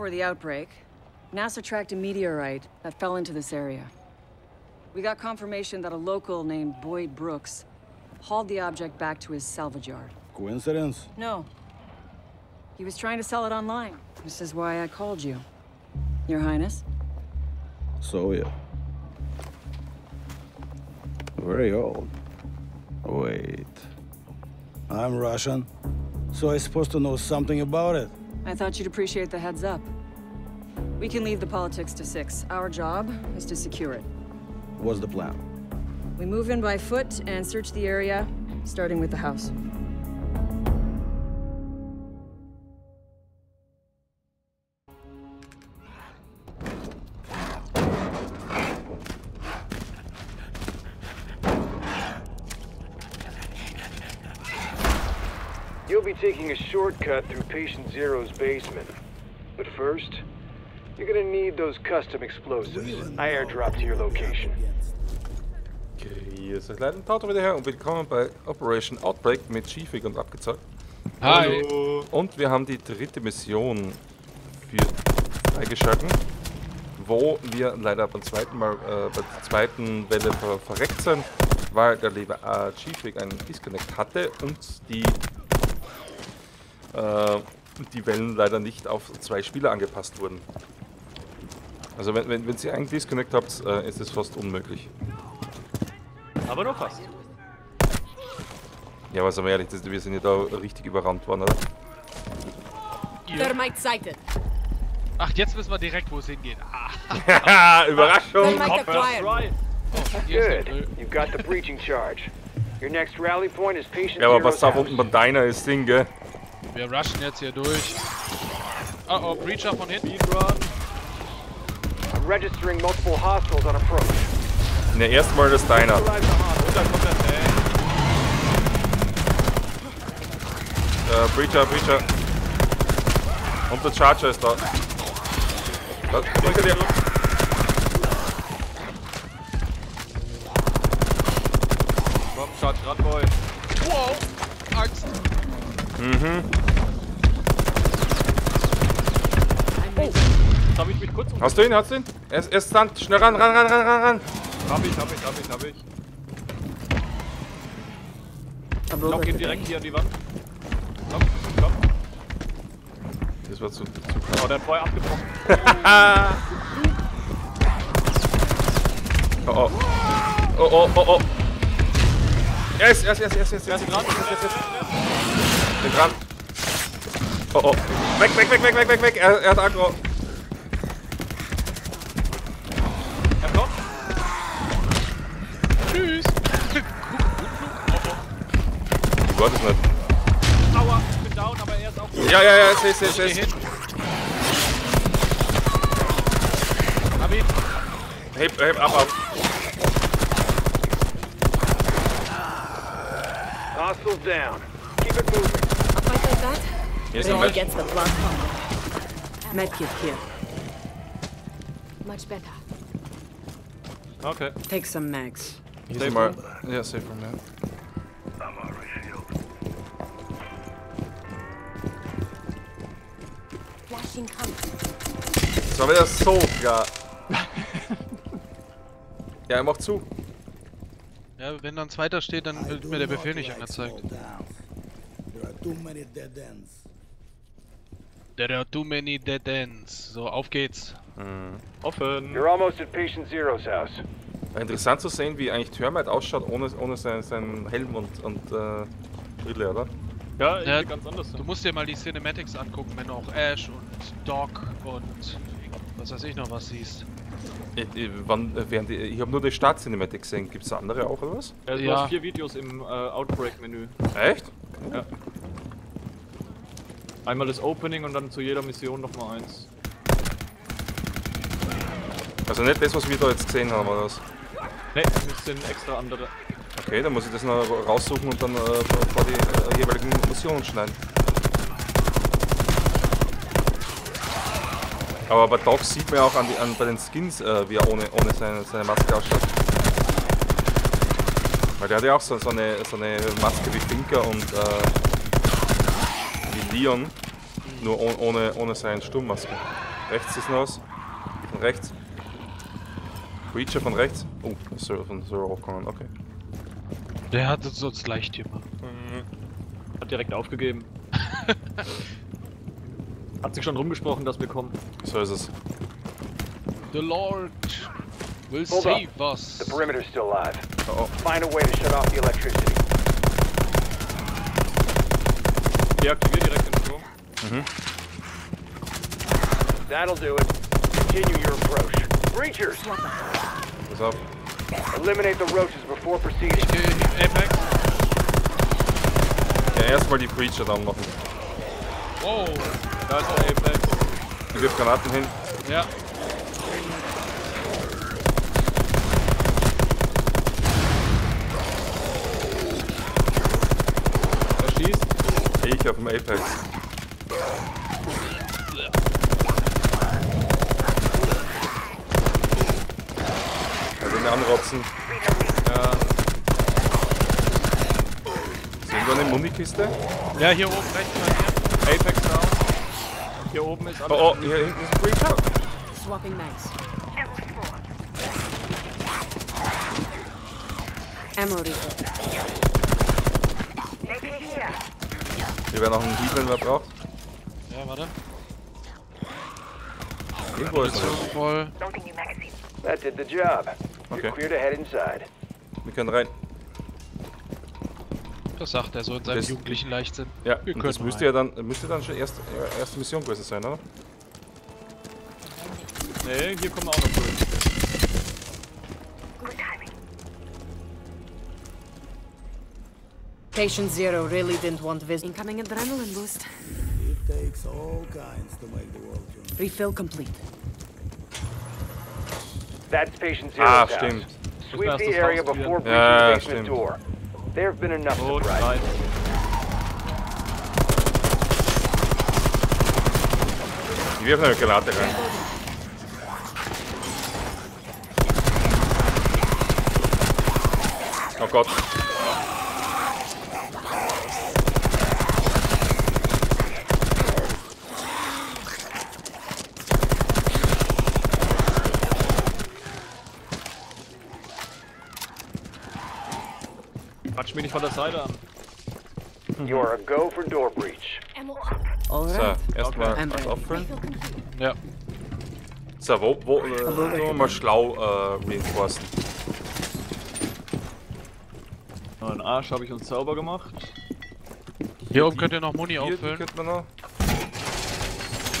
Three days before the outbreak, NASA tracked a meteorite that fell into this area. We got confirmation that a local named Boyd Brooks hauled the object back to his salvage yard. Coincidence? No. He was trying to sell it online. This is why I called you. Your Highness? So, yeah. Very old. Wait. I'm Russian, so I'm supposed to know something about it. I thought you'd appreciate the heads up. We can leave the politics to six. Our job is to secure it. What's the plan? We move in by foot and search the area, starting with the house. Shortcut through Patient Zero's basement. But first, you're gonna need those custom explosives I airdropped to your location. Grüß euch Leute, Tato wieder her und willkommen bei Operation Outbreak mit Schiefig und abgezockt. Hi. Und wir haben die dritte Mission für freigeschalten, wo wir leider beim zweiten Mal, äh, bei der zweiten Welle ver verreckt sind, weil der liebe äh, Chiefig einen Disconnect hatte und die, die Wellen leider nicht auf zwei Spieler angepasst wurden. Also wenn, wenn, wenn ihr einen Disconnect habt, äh, ist es fast unmöglich. Aber noch fast. Ja, aber sagen wir ehrlich, das, wir sind ja da richtig überrannt worden, oder? Thermite sighted. Ach, jetzt wissen wir direkt, wo es hingeht. Ah, Haha, Überraschung! You've got the breaching charge. Your next rally point is Patient Ja, aber auf, house. unten bei deiner ist Ding, gell? Wir rushen jetzt hier durch. Oh oh, Breacher von hinten. I'm registering multiple hostiles on approach. Ne, erstmal das deiner. Äh, Breacher, Breacher. Und der Charger ist da. Da, hinter dir. Komm, Schatz, Radboy. Wow, Angst. Jetzt hab ich mich kurz. Hast du ihn? Hast du ihn? Er ist, er ist stunned. Schnell ran, ran, ran, ran, ran, ran. Hab ich, hab ich, hab ich, hab ich. Lock ihn direkt hier an die Wand. Komm, komm. Das war zu, zu Oh, der hat vorher abgebrochen. Oh, oh. Oh, oh, oh, oh. Yes, yes, yes, yes, yes, yes, yes, yes, yes, yes. Bin dran. Oh, oh. Weg, weg, weg, weg, weg, weg, weg. Er, er hat Aggro. Er kommt. Tschüss. Ich wollte es nicht. Aua, ich bin down, aber er ist auch. Ja, ja, ja, seh, seh, Geh seh. hin. Hab ihn. Heb, heb ab, ab. Hostiles down. Keep it moving. Fight like that Hier ist ein blood pumping. Medkit here. Much better. Okay. Take some mags. Hier ist mal. Ja, safe room, ja. Coming. Das war wieder so klar. ja, er macht zu. Ja, wenn dann zweiter steht, dann wird mir der Befehl nicht angezeigt. There are too many dead ends. There are too many dead ends. So, auf geht's. Offen. You're almost at Patient Zero's house. Interessant zu sehen, wie eigentlich Termite ausschaut ohne, ohne seinen, seinen Helm und, und äh, Brille, oder? Ja, Ja, ganz anders. Du musst dir mal die Cinematics angucken, wenn du auch Ash und Doc und was weiß ich noch was siehst. Ich, ich, wann, äh, während die, ich habe nur die Start-Cinematic gesehen. Gibt es andere auch, oder was? Ja, du Ja. hast vier Videos im äh, Outbreak-Menü. Echt? Einmal das Opening und dann zu jeder Mission nochmal eins. Also nicht das, was wir da jetzt gesehen haben, oder was? Ne, das sind extra andere. Okay, dann muss ich das noch raussuchen und dann äh, vor die äh, jeweiligen Missionen schneiden. Aber bei Doc sieht man ja auch an, die, an bei den Skins, äh, wie er ohne, ohne seine, seine Maske ausschaut. Weil der hat ja auch so, so, eine, so eine Maske wie Finker und äh, Leon. Nur oh, ohne, ohne seine Sturmmaske. Rechts ist noch was. Von rechts. Breacher von rechts. Oh, Sir von Sir hochkommen, okay. Der hat es sonst leicht gemacht. Hat direkt aufgegeben. Hat sich schon rumgesprochen, dass wir kommen. So ist es. The Lord will Hold up. save us. The perimeter's still live. Oh, oh. Find a way to shut off the electricity. Deaktivier direkt den Strom. That'll do it. Continue your approach. Breachers! Pass auf. Eliminate the roaches before proceeding. Okay, Apex. Ja, erstmal die Breacher dann machen. Wow. Da ist der Apex. Ich wirf Granaten hin. Ja. Er schießt. Ich auf dem Apex. Anrotzen. Ja. Sehen wir eine Munikiste? Ja, hier oben rechts bei mir. Apex down. Hier oben ist alles. Oh, oh, hier hinten ist ein Breacher. Swapping mags. Ammo. Hier wäre noch ein Hieb, wenn man braucht. Ja, warte. Irgendwo ist er. voll. That did the job. Okay. clear to head inside. Wir können rein. Das sagt er so in seinem Das- jugendlichen Leichtsinn. Ja, Wir und das können müsste ja dann, müsste dann schon erste, erste Mission gewesen sein, oder? Nee, hier kommen auch noch durch. Patient Zero really didn't want visit. Incoming adrenaline boost. It takes all kinds to make the world. Refill complete. That's patient zero's Ah, house. stimmt. Sweep the area before wieder. breaching Ja, the basement stimmt. door. There have been enough Rot, surprises. rein. Ich wirf eine Granate rein. Oh Gott. Mich von der Seite an. You are a go for door breach. All So, erstmal alles ready. auffüllen. Ja. So, wo, wo, äh, wir mal schlau äh, reinforcen. Den Arsch habe ich uns sauber gemacht. Hier oben könnt ihr noch Muni Hier, auffüllen. könnte man noch.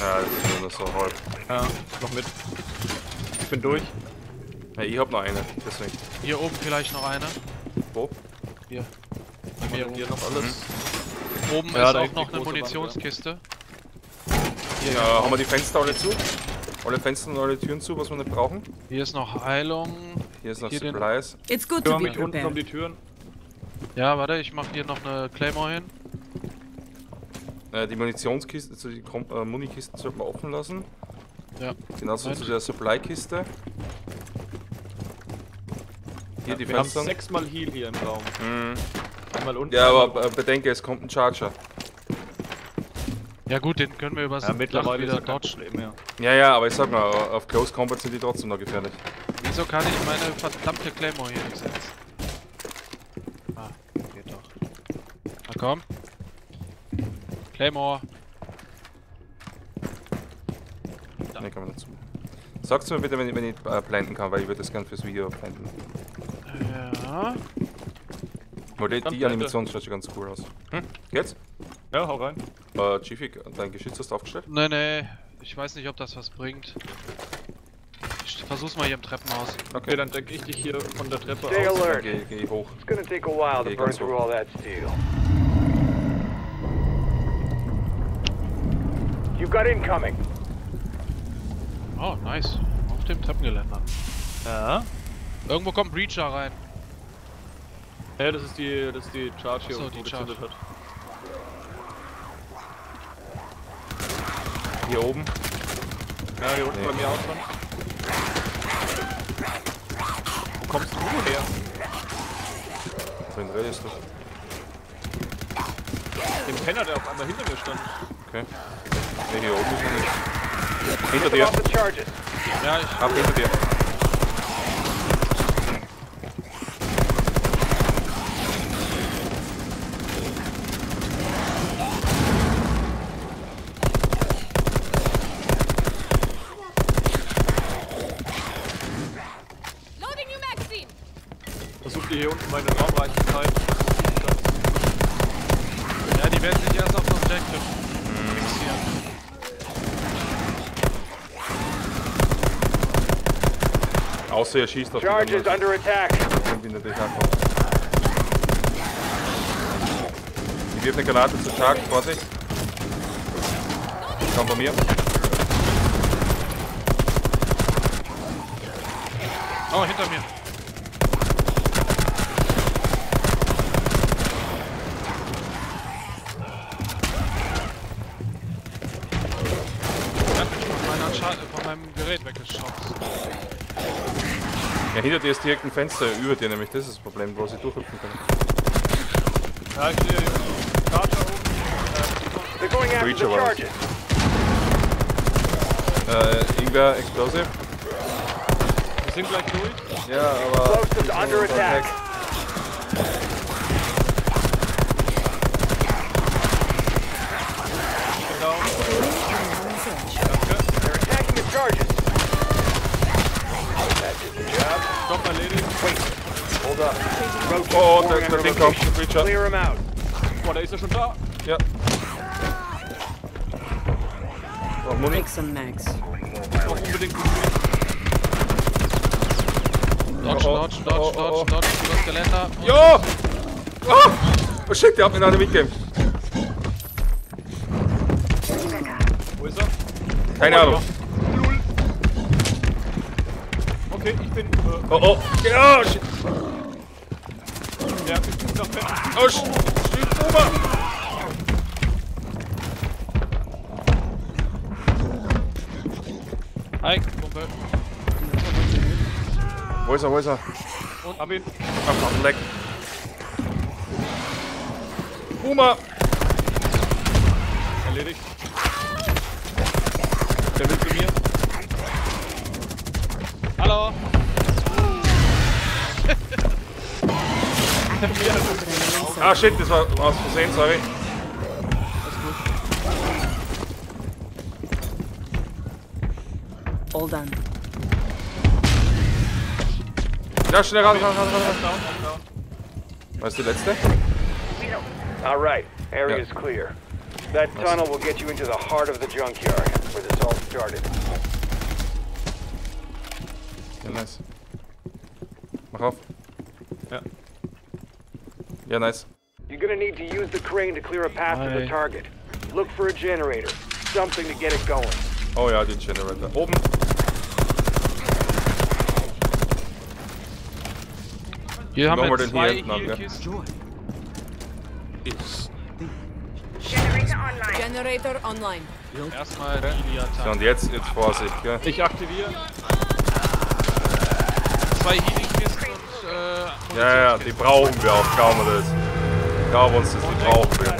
Ja, das ist nur so halb. Ja, noch mit. Ich bin durch. Ja, ich hab noch eine, deswegen. Hier oben vielleicht noch eine. Wo? Hier. Hier oben. noch alles. Oben Ja, ist auch noch eine große Wand, ja. Munitionskiste. Ja, haben wir die Fenster alle zu? Alle Fenster und alle Türen zu, was wir nicht brauchen? Hier ist noch Heilung. Hier ist noch Hier den- Supplies. It's good to be unten um prepared. die Türen. Ja, warte, ich mache hier noch eine Claymore hin. Äh, die Munitionskisten, also die Kom äh, Munikisten sollten wir offen lassen. Ja. Genauso Nein. zu der Supply-Kiste. Hier die wir haben Fenster. sechsmal Heal hier im Raum. Mhm. Einmal unten. Ja, aber äh, bedenke, es kommt ein Charger. Ja gut, den können wir übers Ja, mittlerweile ist wieder dodgen. Mehr. Ja, ja, aber ich sag mal, auf Close Combat sind die trotzdem noch gefährlich. Wieso kann ich meine verdammte Claymore hier nicht setzen? Ah, geht doch. Na komm. Claymore. Ne, kann man dazu. Sag's mir bitte, wenn ich, wenn ich äh, blenden kann, weil ich würde das gern fürs Video blenden. Ja. Weil die, die. Animation schaut schon ganz cool aus. Hm? Geht's? Ja, hau rein. Äh, Chiefy, dein Geschütz hast du aufgestellt? Nee, nee. Ich weiß nicht, ob das was bringt. Ich versuch's mal hier im Treppenhaus. Okay, dann decke ich dich hier von der Treppe Stay aus. alert. Dann geh, geh ich hoch. It's gonna take a while to Okay, burn through all that steel. You've got incoming. Oh, nice. Auf dem Treppengeländer. Ja. Irgendwo kommt Breacher rein. Ja, das ist die, das ist die Charge hier, so, die gezündet Charge. hat. Hier oben. Ja, hier unten Nee. bei mir auch schon. Wo kommst du her? Wohin redest du? Den Penner, der auf einmal hinter mir stand. Okay. Ne, hier oben ist er nicht. Hinter dir. Ja, ich. Ab hinter dir. Versucht ihr hier unten meinen Raum reinzutreiben. Ja, die werden sich erst auf das Objective fixieren. Außer er schießt auf die Charges anderen. under attack. Irgendwie in der Detail kommt. Hier wirft eine Granate zu Tag, Vorsicht. Komm bei mir. Oh, hinter mir. Er hat mich von, meiner Scha von Ja, hinter dir ist direkt ein Fenster, über dir nämlich. Das ist das Problem, wo sie durchhüpfen können. Ja, ich sehe. Charger oben. They're going after the Breacher was. charges. Äh, irgendwer Explosive? Wir sind gleich durch. Ja, aber... Explosives under attack. Genau. They're attacking the charges. That did the job. Job erledigt. Hold up. Roach Oh, der, der Ding kommt. out. Boah, da ist er schon da. Ja. Braucht Muni. Mags. Noch unbedingt gut. Dodge, Oh, oh. dodge, dodge, Oh, oh, oh. dodge, dodge, über das Geländer. Jo! Oh! oh shit, der hat mir eine mitgegeben. Wo ist er? Keine Ahnung. Okay, ich bin. Äh, Oh, oh. Ja, shit. Ja, bin nach Westen. Oh. Hi, Kumpel. Wo ist er, wo ist er? Und hab ihn. Ach, auf den Leck. Boomer! Erledigt. Ah, shit, das war aus Versehen, sorry. All done. Ja, schnell ran, ran, ran, ran. ran. Down, I'm down. Was ist die letzte? All right. Area's clear. That tunnel will get you into the heart of the junkyard, where this all started. Ja, nice. Mach auf. Ja. Ja, nice. You're gonna need to use the crane to clear a path to the target. Look for a generator, something to get it going. Oh ja, den Generator. Oben. Hier haben Machen wir wir den zwei hier hinten an, ja. Healkisten. Generator online. Erstmal die So, Attack. und jetzt, jetzt Vorsicht, gell? Ich aktiviere. Zwei Healingkisten und äh, Ja, ja, die brauchen wir auch, glauben wir das. Glaub uns das, die brauchen wir.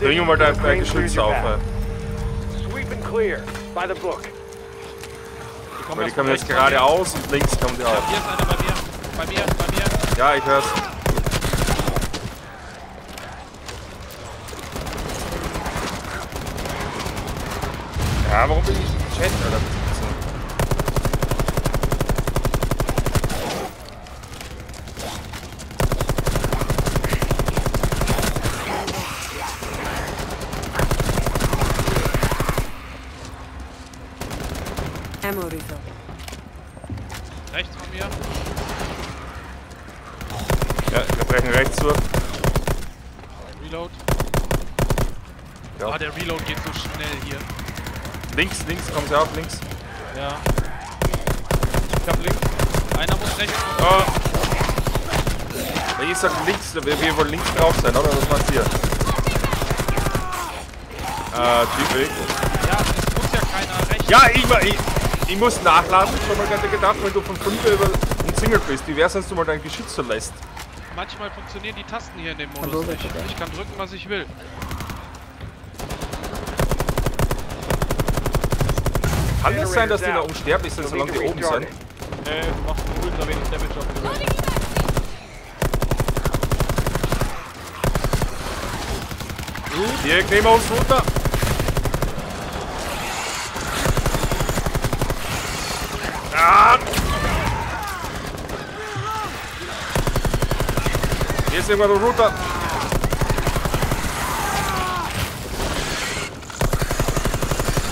Bring mal dein, dein Geschütz auf, path. ey. Sweep and clear. By the book. Weil die kommen jetzt geradeaus und links kommen die auch. Hier ist einer bei mir. Bei mir, bei mir. Ja, ich hör's. Ja, warum bin ich im Chat, Alter? Ammo refill. Rechts von mir. Ja, wir brechen rechts zu. Reload. Ja. Ah, der Reload geht so schnell hier. Links, links, kommen sie auf, links. Ja. Ich hab links. Einer muss rechts. Oh. Ich sag links, wir, wir wollen links drauf sein, oder? Was meinst du hier? Äh, typisch. Ja, es muss ja keiner rechts. Ja, ich, war- ich, ich muss nachladen, schon mal gerade gedacht, wenn du von 5 über ein Single bist. Wie wär's, wenn du mal dein Geschütz so lässt? Manchmal funktionieren die Tasten hier in dem Hallo, Modus nicht. bitte. Ich kann drücken, was ich will. Kann es sein, dass die noch unsterblich sind, solange die oben sind? Äh, du machst ultra wenig Damage auf die Range. Hier, nehmen wir uns runter. Ah! Der Router.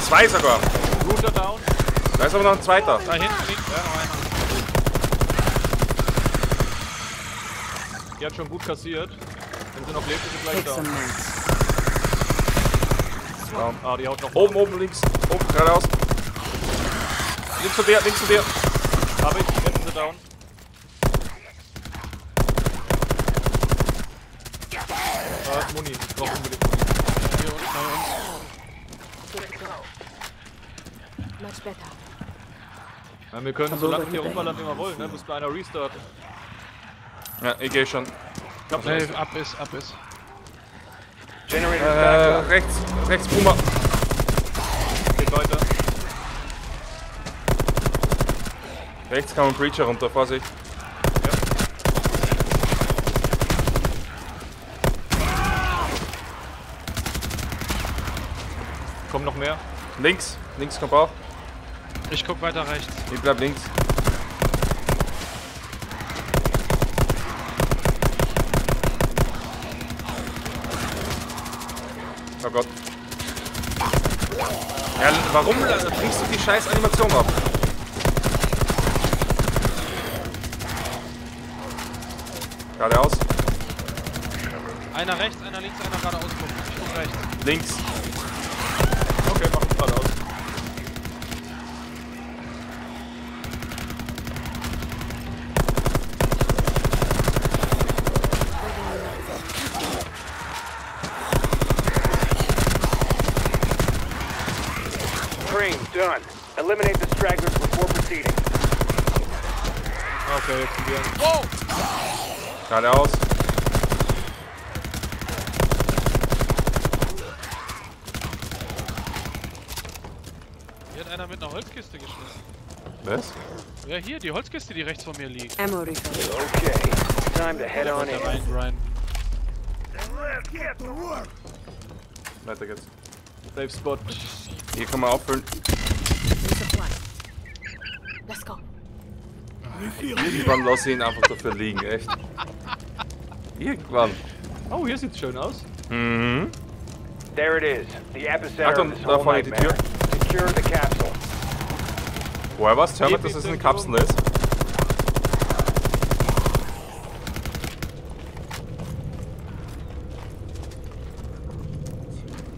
Zwei sogar. Router down. Da ist aber noch ein zweiter. Da hinten links, ja, noch einer. Die hat schon gut kassiert. Wenn sie noch lebt, ist sie gleich some down. Ah, die haut noch Oben, oben, links. Oben, geradeaus. Links von dir, links von dir. Hab ich, hinten sie down. Ah, Muni. Ich brauch unbedingt Muni. Hier unten bei uns. Much better. Ja, wir können so lange hier rumballern, wie wir wollen, ne? bis bei einer Restart. Ja, ich geh schon. Ich hab's Nee, nicht. ab ist, ab ist. Generators Äh, rechts, rechts, Puma. Geht weiter. Rechts kann man Breacher runter, Vorsicht. Noch mehr. Links, links kommt auch. Ich guck weiter rechts. Ich bleib links. Oh Gott. Ja, warum bringst du die scheiß Animation ab? Geradeaus. Einer rechts, einer links, einer geradeaus. Ich guck rechts. Links. Okay, mach uns geradeaus. Crane, done. Eliminate the stragglers before proceeding. Okay, jetzt sind wir. Geradeaus. Hier hat einer mit einer Holzkiste geschmissen. Was? Ja, hier, die Holzkiste, die rechts von mir liegt. Ammo. Okay, time to head on in. rein. Weiter geht's. Safe Spot. Hier kann man auffüllen. Resupply. Let's go. Irgendwann lasse ich ihn einfach dafür liegen, echt. Irgendwann. Oh, hier sieht's schön aus. Mhm. There it is, the epicenter Achtung, da vorne die. Tür. Secure the capsule. Woher was? Hör mal, dass es eine Kapsel ist.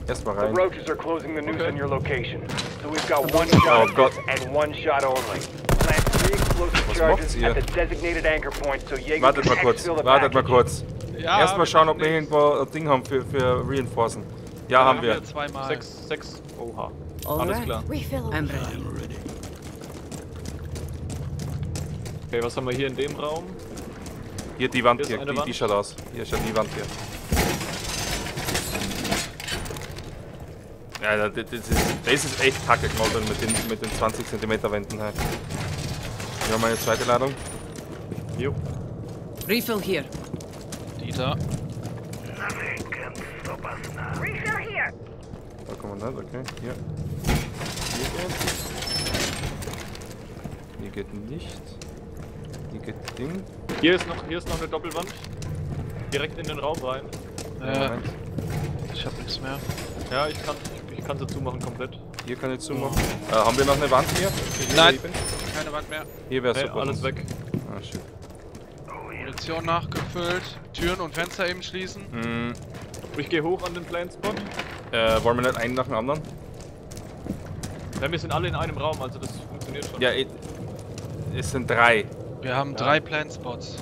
Erstmal The rein. roaches are closing the noose Okay. on your location, so we've got one shot Oh Gott. and one shot only. Plant three explosive charges at the designated anchor point so Jaeger Wartet can mal kurz, wartet mal kurz. Ja, Erstmal wir schauen, ob wir irgendwo ein Ding haben für, für Reinforcen. Ja, Da haben wir. zweimal. Sechs, sechs. Oha. All Alles right. klar. I'm ready. Okay, was haben wir hier in dem Raum? Hier die Wand Hier hier, die, Wand. die schaut aus. Hier schaut die Wand hier. Ja, das, ist, das ist echt kacke gemacht mit den, mit den 20 cm Wänden halt. Hier haben wir eine zweite Ladung. Jo. Refill here. Die da. Da kommen wir nicht, okay. Hier. Hier geht. Hier geht nicht. Hier geht Ding. Hier ist noch, hier ist noch eine Doppelwand. Direkt in den Raum rein. Äh, Moment. ich hab nichts mehr. Ja, ich kann, ich, ich kann sie zumachen komplett. Hier kann ich zumachen. Äh, haben wir noch eine Wand hier? Hier Nein. Keine Wand mehr. Hier wäre Hey, super. alles weg. Ah, shit. Munition nachgefüllt. Türen und Fenster eben schließen. Hm, Ich gehe hoch an den Spot. äh, wollen wir nicht einen nach dem anderen? Ja, wir sind alle in einem Raum, also das funktioniert schon. Ja, ich, es sind drei. Wir haben drei Plant Spots.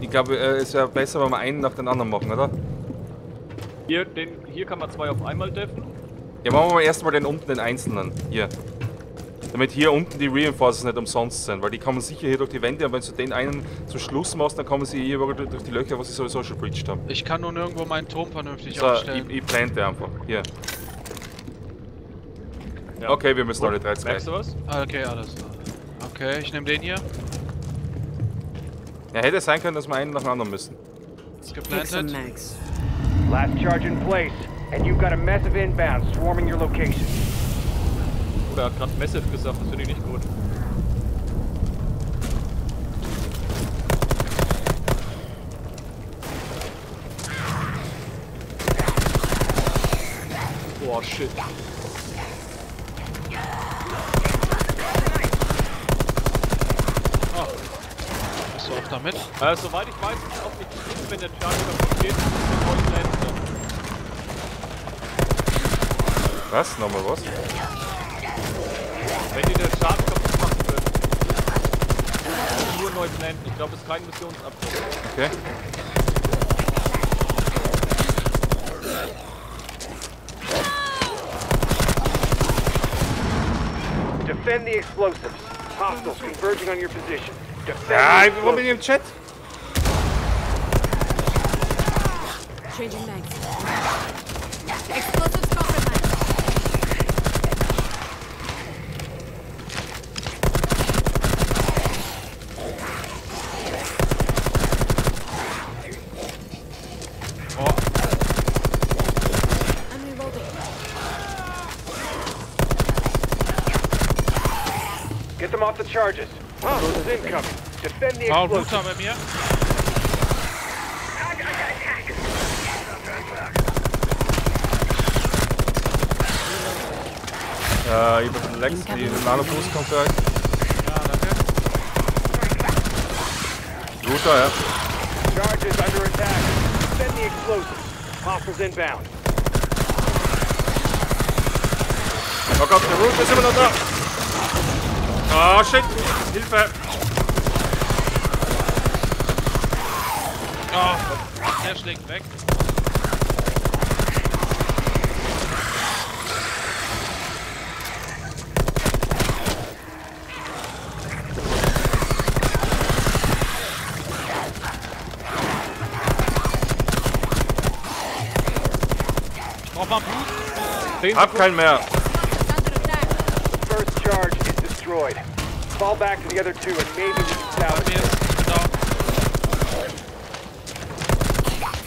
Ich glaube, äh, es wäre besser, wenn wir einen nach den anderen machen, oder? Hier, den, hier kann man zwei auf einmal deffen. Ja, machen wir mal erstmal den unten, den einzelnen. Hier. Damit hier unten die Reinforcers nicht umsonst sind, weil die kommen sicher hier durch die Wände und wenn du den einen zum Schluss machst, dann kommen sie hier über- durch die Löcher, was sie sowieso schon breached haben. Ich kann nur nirgendwo meinen Turm vernünftig So, aufstellen. ich, ich plante einfach. Hier. Ja. Okay, wir müssen alle drei zwei. Merkst du was? Ah, Okay, alles klar. Okay, ich nehme den hier. Ja, hätte sein können, dass wir einen nach dem anderen müssen. Some geplantet. Last charge in place, and you've got a massive inbound swarming your location. Oder hat gerade Massive gesagt, das finde ich nicht gut. Boah, shit. Bist du auch damit? Äh, soweit ich weiß, ist es auch nicht schlimm, wenn der Charge kaputt geht. Was? Nochmal was? Wenn die den Charge kaputt machen können. Nur neu blenden. Ich glaube, es ist kein Missionsabbruch. Okay. Defend the explosives. Hostiles converging on your position. Defend Ja, the bin explosives. im Chat? Changing mags. Explosives Get them off the charges. Hostiles incoming. Defend the Paul explosives. Router bei mir. Ja, ich bin Lex, die Nano-Boost kommt gleich. Ja, danke. Router, ja. Charges under attack. Defend the explosives. Hostiles inbound. Oh Gott, der Router ist immer noch da. Oh shit, Hilfe. Oh, der schlägt weg. Ich brauch mal Boost. Hab keinen mehr. First charge destroyed. Fall back to the other two and maybe we can salvage.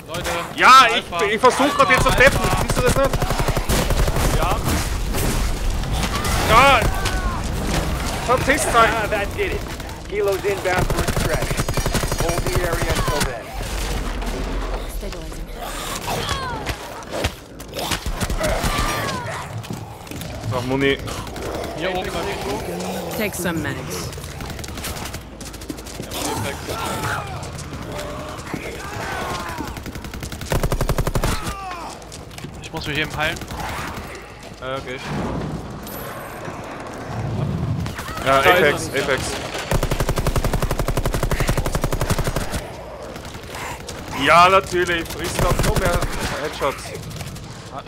Leute. Ja, ich, Alpha, ich versuche gerade jetzt zu steppen. Siehst du das nicht? Ja, Ja. Verpiss dich. Ah, that did it. Kilo's inbound for extraction. Hold the area until then. Stabilizing. Ach, Muni. Hier oben. Take some mags. Ich muss mich eben heilen. äh, okay. Ja, Apex. Apex. Ja, natürlich. Frisst noch noch mehr Headshots.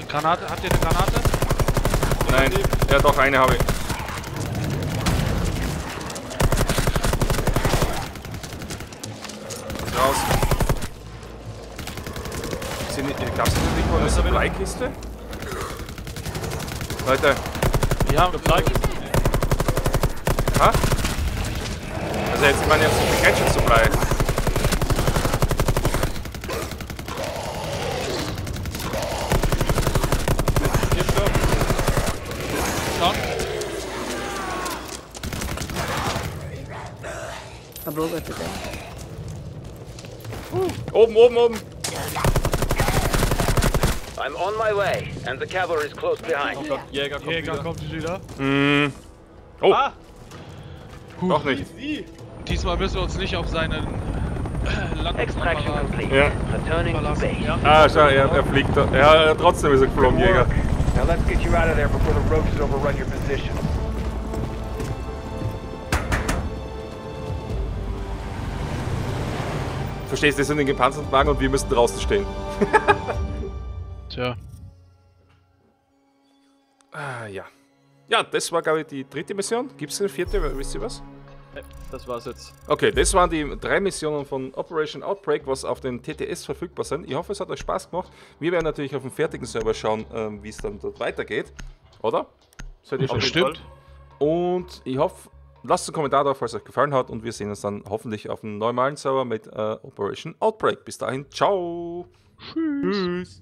Granate, habt ihr eine Granate? Nein, ja doch, eine habe ich. Gab es nicht irgendwo eine Supply-Kiste? Leute, Ja, Like. ha? Also jetzt, ich meine jetzt die Gadget Supply. Hier stopp. down. Abroga today. Oben, oben, oben. I'm on my way, and the cavalry is close behind. Oh Gott, Jäger kommt Jäger wieder. kommt wieder. Mm. Oh, Ah, doch nicht. sie. Diesmal müssen wir uns nicht auf seinen äh, Extraction Landungsapparat complete. Ja. Returning to base. Ja. Ah, schau, er, er fliegt. Ja, trotzdem ist er geflogen, Jäger. Now let's get you out of there before the roaches overrun your position. Verstehst du, das sind in gepanzerten Wagen und wir müssen draußen stehen. Tja. Ah, ja. Ja, das war, glaube ich, die dritte Mission. Gibt es eine vierte? Wisst ihr was? Nee, Das war's jetzt. Okay, das waren die drei Missionen von Operation Outbreak, was auf den TTS verfügbar sind. Ich hoffe, es hat euch Spaß gemacht. Wir werden natürlich auf dem fertigen Server schauen, ähm, wie es dann dort weitergeht. Oder? Seid ihr schon Bestimmt. Und ich hoffe, lasst einen Kommentar da, falls es euch gefallen hat. Und wir sehen uns dann hoffentlich auf einem normalen Server mit äh, Operation Outbreak. Bis dahin, ciao. Tschüss.